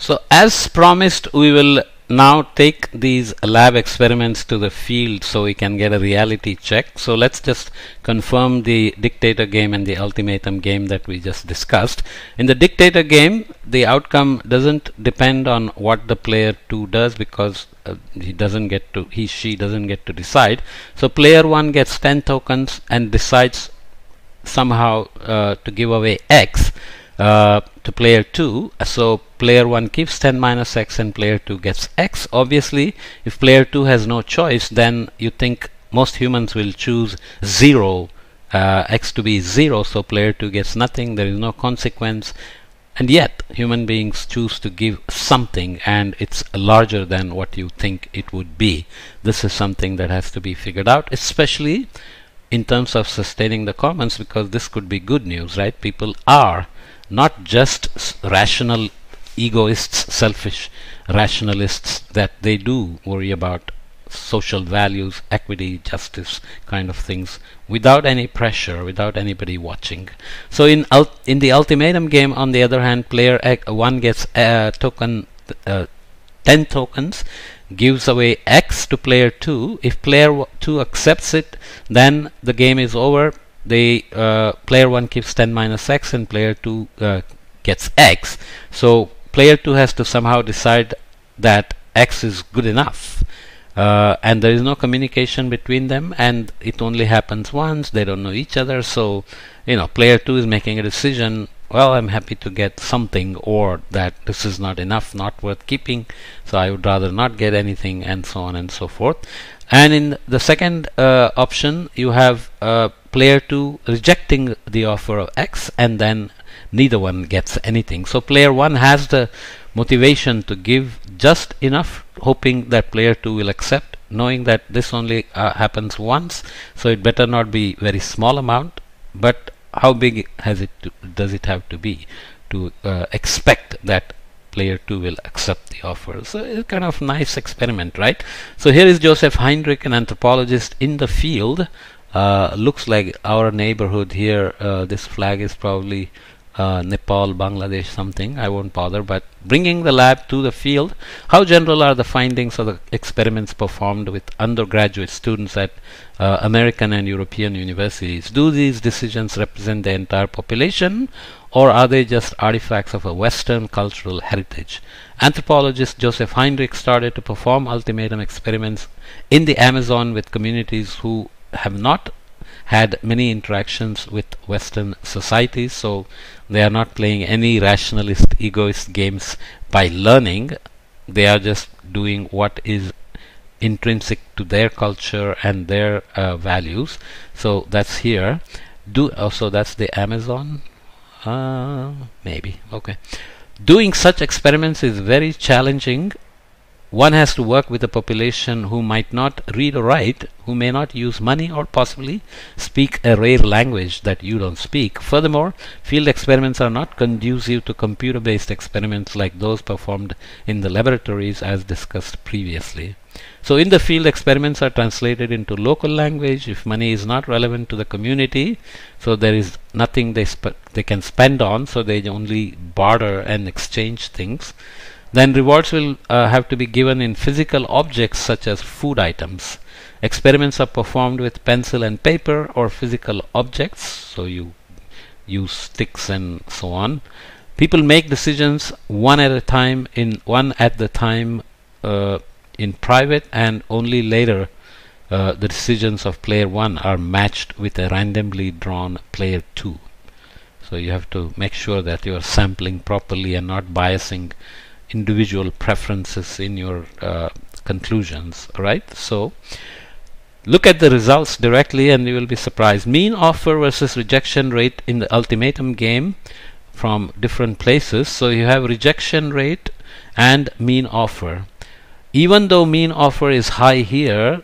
So as promised, we will now take these lab experiments to the field so we can get a reality check. So let's just confirm the dictator game and the ultimatum game that we just discussed. In the dictator game, the outcome doesn't depend on what the player 2 does because uh, he doesn't get to, he, she doesn't get to decide. So player 1 gets 10 tokens and decides somehow uh, to give away X uh, to player 2 so player 1 keeps 10 minus x and player 2 gets x. Obviously if player 2 has no choice then you think most humans will choose 0 uh, x to be 0 so player 2 gets nothing. There is no consequence. And yet human beings choose to give something and it's larger than what you think it would be. This is something that has to be figured out especially in terms of sustaining the commons because this could be good news right? People are not just rational egoists, selfish rationalists that they do worry about social values, equity, justice kind of things without any pressure, without anybody watching. So in in the ultimatum game, on the other hand, player one gets a token, uh, ten tokens, gives away X to player two. If player two accepts it, then the game is over the uh, player 1 keeps 10 minus x and player 2 uh, gets x. So player 2 has to somehow decide that x is good enough. Uh, and there is no communication between them and it only happens once. They don't know each other. So you know player 2 is making a decision well I'm happy to get something or that this is not enough not worth keeping. So I would rather not get anything and so on and so forth and in the second uh, option you have uh, player 2 rejecting the offer of X and then neither one gets anything. So player 1 has the motivation to give just enough hoping that player 2 will accept knowing that this only uh, happens once. So it better not be very small amount but how big has it to, does it have to be to uh, expect that player 2 will accept the offer. So it's kind of nice experiment, right? So here is Joseph Heinrich, an anthropologist in the field. Uh, looks like our neighborhood here. Uh, this flag is probably uh, Nepal, Bangladesh, something. I won't bother. But bringing the lab to the field, how general are the findings of the experiments performed with undergraduate students at uh, American and European universities? Do these decisions represent the entire population, or are they just artifacts of a Western cultural heritage? Anthropologist Joseph Heinrich started to perform ultimatum experiments in the Amazon with communities who have not had many interactions with Western societies, so they are not playing any rationalist, egoist games by learning. They are just doing what is intrinsic to their culture and their uh, values. So that's here. Do also oh, that's the Amazon uh, maybe. Okay. Doing such experiments is very challenging. One has to work with a population who might not read or write, who may not use money or possibly speak a rare language that you don't speak. Furthermore, field experiments are not conducive to computer-based experiments like those performed in the laboratories as discussed previously. So in the field experiments are translated into local language. If money is not relevant to the community so there is nothing they they can spend on so they only barter and exchange things. Then rewards will uh, have to be given in physical objects such as food items. Experiments are performed with pencil and paper or physical objects so you use sticks and so on. People make decisions one at a time in one at the time uh, in private and only later uh, the decisions of player 1 are matched with a randomly drawn player 2 so you have to make sure that you are sampling properly and not biasing individual preferences in your uh, conclusions alright? So look at the results directly and you will be surprised. Mean offer versus rejection rate in the ultimatum game from different places. So you have rejection rate and mean offer even though mean offer is high here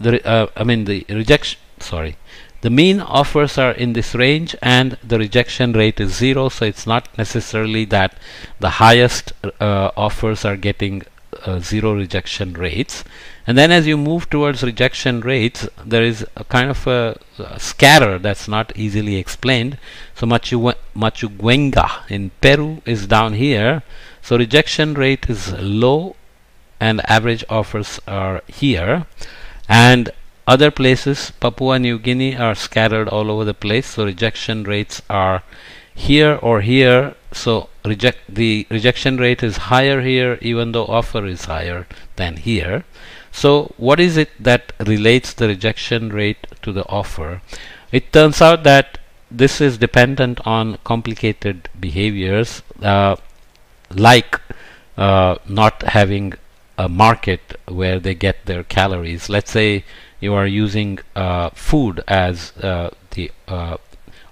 the uh, I mean the rejection sorry the mean offers are in this range and the rejection rate is zero so it's not necessarily that the highest uh, offers are getting uh, zero rejection rates. And then as you move towards rejection rates, there is a kind of a, a scatter that's not easily explained. So Machu, Machiguenga in Peru is down here. So rejection rate is low and average offers are here. And other places, Papua New Guinea are scattered all over the place. So rejection rates are here or here so reject the rejection rate is higher here even though offer is higher than here so what is it that relates the rejection rate to the offer it turns out that this is dependent on complicated behaviors uh, like uh, not having a market where they get their calories. Let's say you are using uh, food as uh, the uh,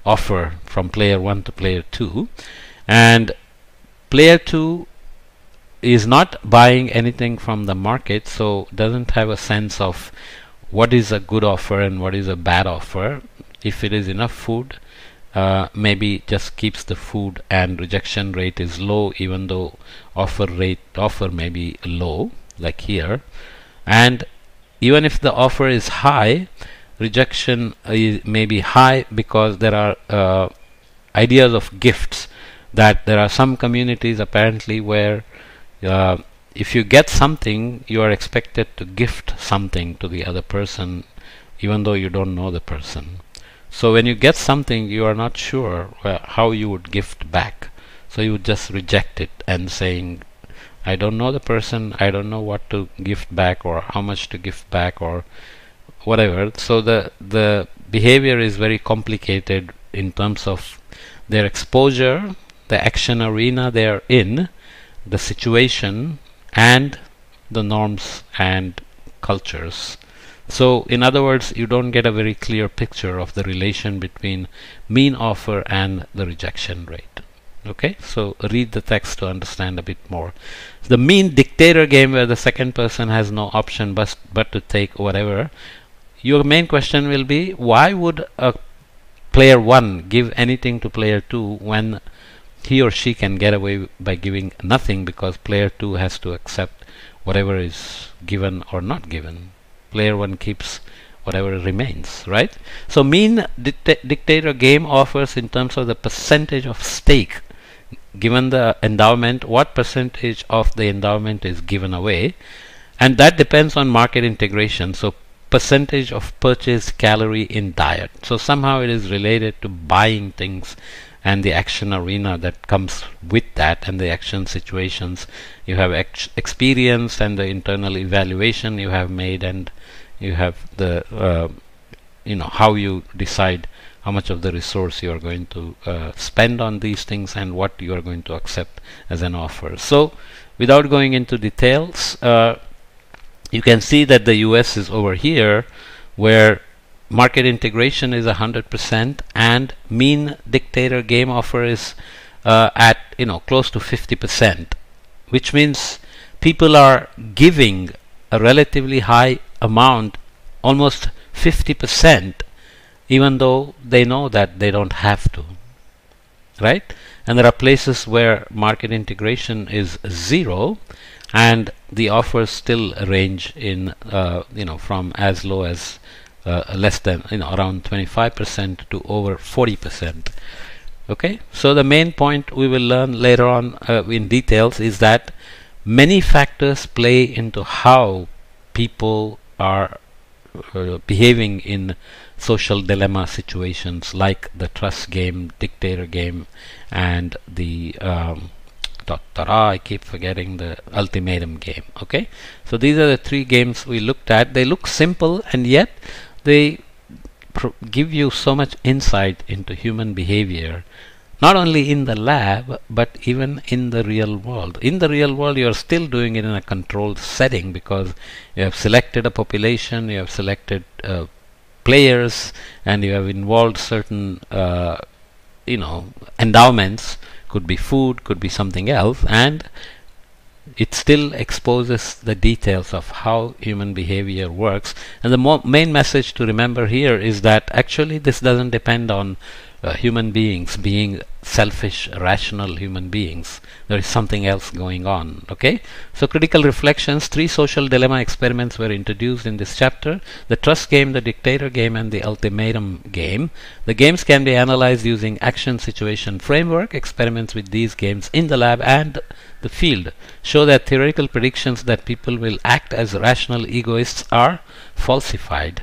offer from player 1 to player 2 and player 2 is not buying anything from the market so doesn't have a sense of what is a good offer and what is a bad offer. If it is enough food uh, maybe just keeps the food and rejection rate is low even though offer rate offer may be low like here. And even if the offer is high rejection may be high because there are uh, ideas of gifts that there are some communities apparently where uh, if you get something you are expected to gift something to the other person even though you don't know the person so when you get something you are not sure how you would gift back. So you just reject it and saying I don't know the person I don't know what to gift back or how much to gift back or whatever. So the the behavior is very complicated in terms of their exposure the action arena they're in the situation and the norms and cultures so in other words you don't get a very clear picture of the relation between mean offer and the rejection rate. Okay? So read the text to understand a bit more. The mean dictator game where the second person has no option but but to take whatever your main question will be why would a player 1 give anything to player 2 when he or she can get away by giving nothing because player 2 has to accept whatever is given or not given player 1 keeps whatever remains right so mean dicta dictator game offers in terms of the percentage of stake given the endowment what percentage of the endowment is given away and that depends on market integration so percentage of purchased calorie in diet. So somehow it is related to buying things and the action arena that comes with that and the action situations you have ex experience and the internal evaluation you have made and you have the uh, you know how you decide how much of the resource you are going to uh, spend on these things and what you are going to accept as an offer. So without going into details uh, you can see that the US is over here where market integration is 100% and mean dictator game offer is uh, at you know close to 50% which means people are giving a relatively high amount almost 50% even though they know that they don't have to right? And there are places where market integration is zero and the offers still range in uh, you know from as low as uh, less than you know around 25% to over 40% okay? So the main point we will learn later on uh, in details is that many factors play into how people are uh, behaving in social dilemma situations like the trust game dictator game and the um, ta I keep forgetting the ultimatum game. Okay? So these are the three games we looked at. They look simple and yet they give you so much insight into human behavior not only in the lab but even in the real world. In the real world you are still doing it in a controlled setting because you have selected a population you have selected uh, players and you have involved certain uh, you know endowments. Could be food, could be something else, and it still exposes the details of how human behavior works. And the main message to remember here is that actually this doesn't depend on uh, human beings being selfish, rational human beings. There is something else going on. Okay? So, critical reflections, three social dilemma experiments were introduced in this chapter the trust game, the dictator game, and the ultimatum game. The games can be analyzed using action situation framework. Experiments with these games in the lab and the field show that theoretical predictions that people will act as rational egoists are falsified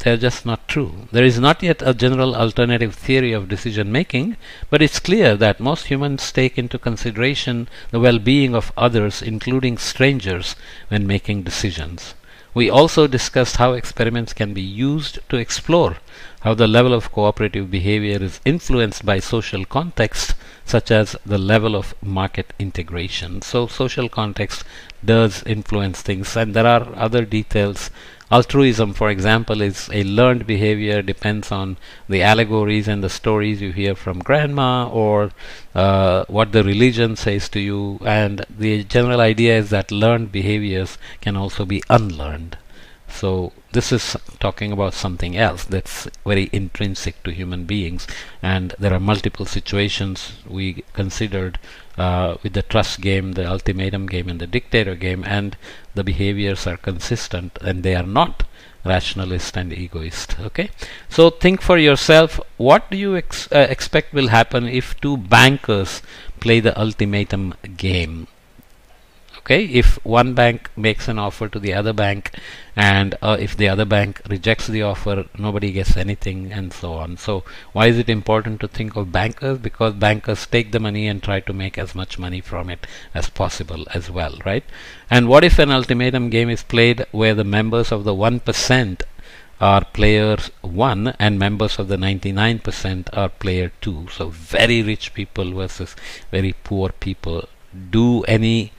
they're just not true. There is not yet a general alternative theory of decision making, but it's clear that most humans take into consideration the well being of others, including strangers, when making decisions. We also discussed how experiments can be used to explore how the level of cooperative behavior is influenced by social context, such as the level of market integration. So, social context does influence things, and there are other details Altruism, for example, is a learned behavior, depends on the allegories and the stories you hear from grandma or uh, what the religion says to you. And the general idea is that learned behaviors can also be unlearned. So this is talking about something else that's very intrinsic to human beings. And there are multiple situations we considered uh, with the trust game, the ultimatum game and the dictator game. And the behaviors are consistent and they are not rationalist and egoist. Okay? So think for yourself what do you ex uh, expect will happen if two bankers play the ultimatum game okay if one bank makes an offer to the other bank and uh, if the other bank rejects the offer nobody gets anything and so on. So why is it important to think of bankers? Because bankers take the money and try to make as much money from it as possible as well right? And what if an ultimatum game is played where the members of the 1% are players 1 and members of the 99% are player 2 so very rich people versus very poor people. Do any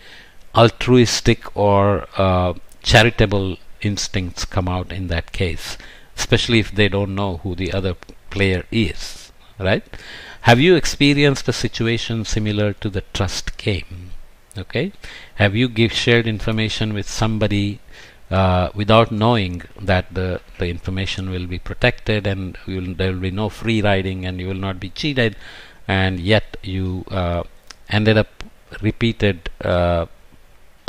altruistic or uh, charitable instincts come out in that case, especially if they don't know who the other player is, right? Have you experienced a situation similar to the trust game? Okay, have you give shared information with somebody uh, without knowing that the the information will be protected and will, there will be no free riding and you will not be cheated, and yet you uh, ended up repeated uh,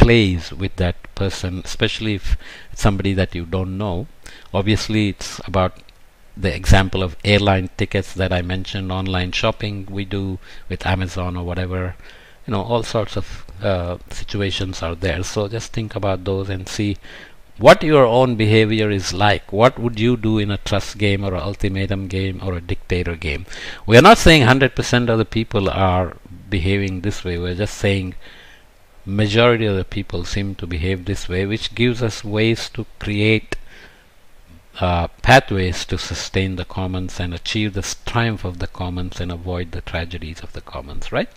plays with that person, especially if it's somebody that you don't know. Obviously, it's about the example of airline tickets that I mentioned, online shopping we do with Amazon or whatever. You know, all sorts of uh, situations are there. So just think about those and see what your own behavior is like. What would you do in a trust game or an ultimatum game or a dictator game? We are not saying 100% of the people are behaving this way. We're just saying majority of the people seem to behave this way which gives us ways to create uh, pathways to sustain the commons and achieve the triumph of the commons and avoid the tragedies of the commons right